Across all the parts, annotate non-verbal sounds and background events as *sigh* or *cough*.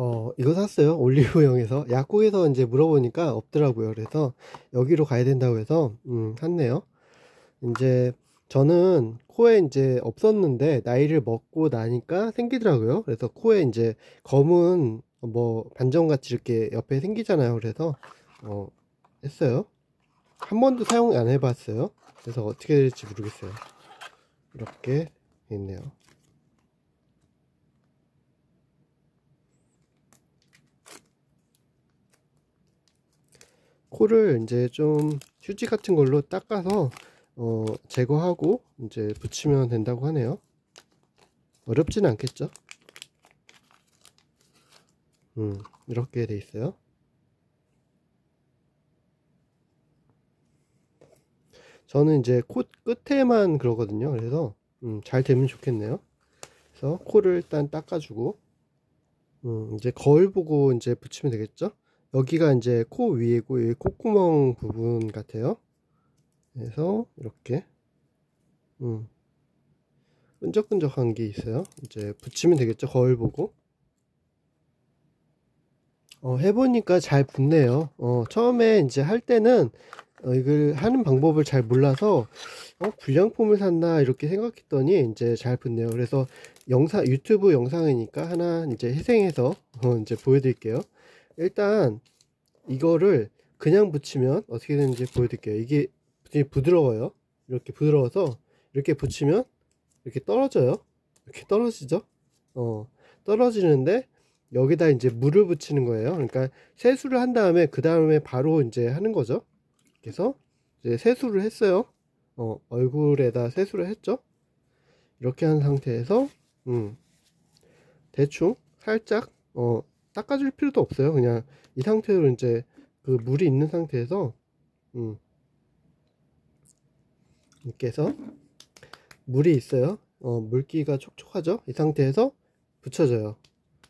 어, 이거 샀어요. 올리브영에서. 약국에서 이제 물어보니까 없더라고요. 그래서 여기로 가야 된다고 해서, 음, 샀네요. 이제 저는 코에 이제 없었는데 나이를 먹고 나니까 생기더라고요. 그래서 코에 이제 검은 뭐 반점같이 이렇게 옆에 생기잖아요. 그래서, 어, 했어요. 한 번도 사용 안 해봤어요. 그래서 어떻게 될지 모르겠어요. 이렇게 있네요. 코를 이제 좀 휴지 같은 걸로 닦아서 어, 제거하고 이제 붙이면 된다고 하네요. 어렵진 않겠죠? 음, 이렇게 돼 있어요. 저는 이제 코 끝에만 그러거든요. 그래서 음, 잘 되면 좋겠네요. 그래서 코를 일단 닦아주고 음, 이제 거울 보고 이제 붙이면 되겠죠? 여기가 이제 코 위에고 이 콧구멍 부분 같아요. 그래서 이렇게 음, 끈적끈적한 게 있어요. 이제 붙이면 되겠죠? 거울 보고. 어, 해보니까 잘 붙네요. 어, 처음에 이제 할 때는 어, 이걸 하는 방법을 잘 몰라서 어, 불량품을 샀나 이렇게 생각했더니 이제 잘 붙네요. 그래서 영상 유튜브 영상이니까 하나 이제 희생해서 *laughs* 어, 이제 보여드릴게요. 일단 이거를 그냥 붙이면 어떻게 되는지 보여드릴게요. 이게 부드러워요. 이렇게 부드러워서 이렇게 붙이면 이렇게 떨어져요. 이렇게 떨어지죠. 어 떨어지는데 여기다 이제 물을 붙이는 거예요. 그러니까 세수를 한 다음에 그 다음에 바로 이제 하는 거죠. 그래서 이제 세수를 했어요. 어, 얼굴에다 세수를 했죠. 이렇게 한 상태에서 음, 대충 살짝 어, 닦아줄 필요도 없어요. 그냥 이 상태로 이제 그 물이 있는 상태에서 음, 이렇게 해서 물이 있어요. 어, 물기가 촉촉하죠. 이 상태에서 붙여줘요.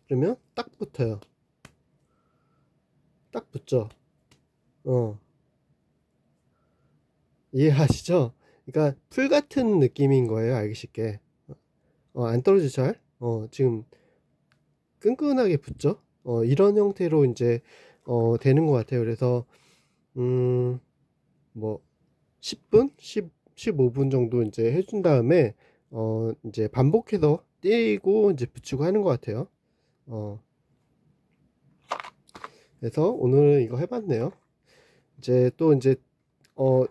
그러면 딱 붙어요. 딱 붙죠. 어. 이해하시죠? 그러니까 풀 같은 느낌인 거예요. 알기 쉽게. 어, 안 떨어지죠, 잘? 어, 지금 끈끈하게 붙죠? 어, 이런 형태로 이제 어, 되는 것 같아요. 그래서 음, 뭐 10분, 10, 15분 정도 이제 해준 다음에 어, 이제 반복해서 띄고 이제 붙이고 하는 것 같아요. 어. 그래서 오늘 이거 해봤네요. 이제 또 이제 어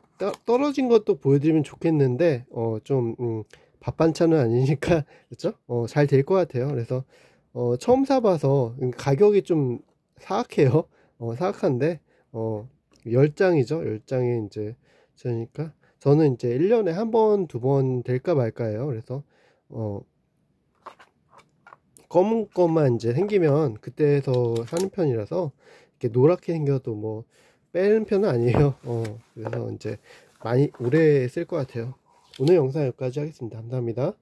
떨어진 것도 보여드리면 좋겠는데 어좀 음, 밥 반찬은 아니니까 *laughs* 그렇죠? 어잘 될 것 같아요. 그래서 어 처음 사봐서 가격이 좀 사악해요. *laughs* 어 사악한데 어 10장이죠. 10장에 이제 저니까 저는 이제 1년에 한 번, 두 번 될까 말까예요. 그래서 어 검은 것만 이제 생기면 그때서 사는 편이라서 이렇게 노랗게 생겨도 뭐 빼는 편은 아니에요. *laughs* 어, 그래서 이제 많이 오래 쓸 것 같아요. 오늘 영상 여기까지 하겠습니다. 감사합니다.